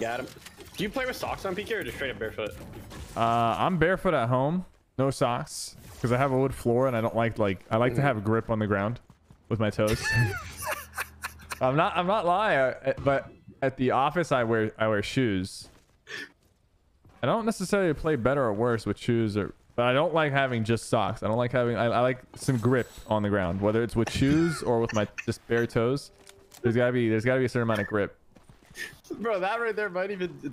Got him. Do you play with socks on PK or just straight up barefoot? Uh, I'm barefoot at home, no socks, because I have a wood floor and I don't like like I like to have grip on the ground with my toes. I'm not I'm not lying, but at the office I wear I wear shoes. I don't necessarily play better or worse with shoes or but I don't like having just socks. I don't like having I, I like some grip on the ground, whether it's with shoes or with my just bare toes. There's gotta be there's gotta be a certain amount of grip. Bro, that right there might even that